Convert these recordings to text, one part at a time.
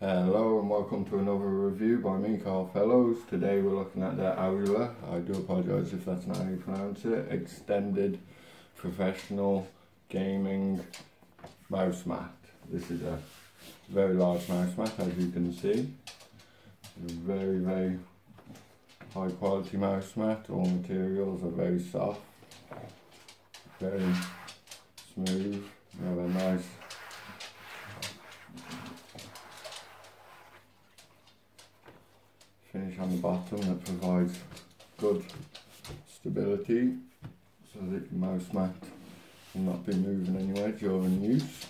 Hello and welcome to another review by me, Carl Fellows. Today we're looking at the Aula, I do apologise if that's not how you pronounce it, Extended Professional Gaming Mouse Mat. This is a very large mouse mat as you can see. Very, very high quality mouse mat. All materials are very soft, very smooth. We have a nice finish on the bottom that provides good stability so that your mouse mat will not be moving anywhere during use.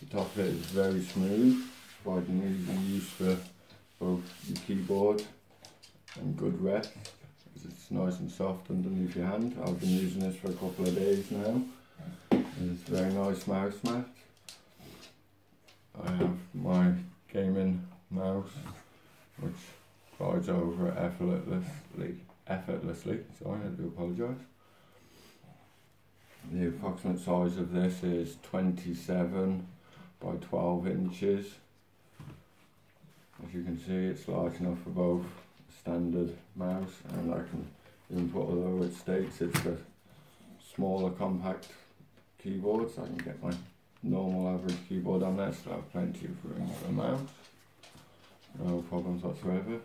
The top of it is very smooth, providing easy use for both your keyboard and good rest because it's nice and soft underneath your hand. I've been using this for a couple of days now. It's a very nice mouse mat. I um, have my gaming mouse which over effortlessly. Effortlessly, sorry, I do apologise. The approximate size of this is 27 by 12 inches. As you can see, it's large enough for both standard mouse, and I can even put, although it states it's a smaller compact keyboard, so I can get my normal average keyboard on there, so I have plenty of room for a mouse no problems whatsoever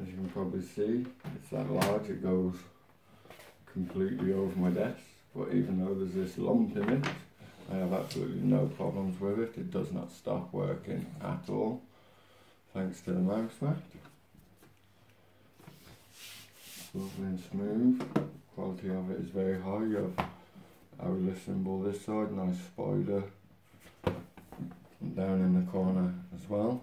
as you can probably see it's that large it goes completely over my desk but even though there's this lump in it I have absolutely no problems with it. It does not stop working at all. Thanks to the mouse mat lovely and smooth. Quality of it is very high. You have our symbol this side nice spider down in the corner as well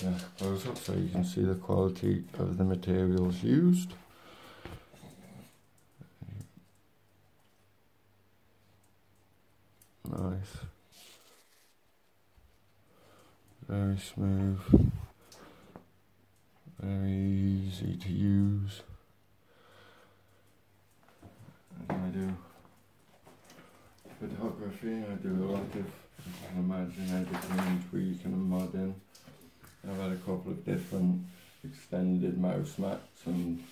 the close up so you can see the quality of the materials used. Nice. Very smooth. Very easy to use. I do photography, I do a lot of imagine editing, tweaking and modding. A couple of different extended mouse mats and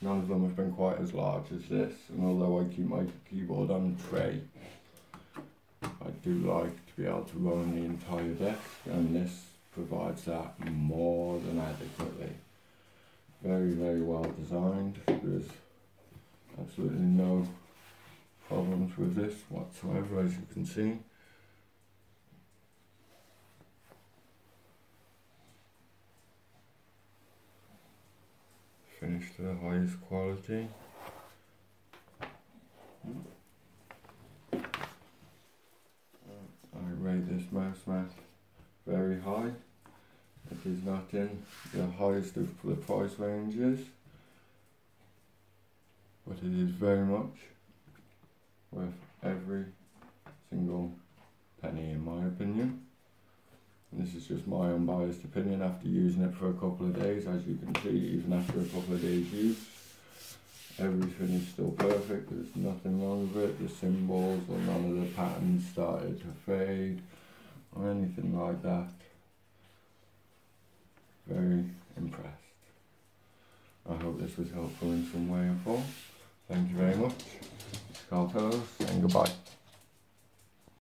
none of them have been quite as large as this and although I keep my keyboard on tray I do like to be able to run the entire desk and this provides that more than adequately. Very very well designed, there's absolutely no problems with this whatsoever as you can see. Finished to the highest quality. I rate this mouse mat very high. It is not in the highest of the price ranges, but it is very much worth every single penny in my opinion. This is just my unbiased opinion after using it for a couple of days. As you can see, even after a couple of days use, everything is still perfect. There's nothing wrong with it. The symbols or none of the patterns started to fade or anything like that. Very impressed. I hope this was helpful in some way or form. Thank you very much. Carl Fellows, and goodbye.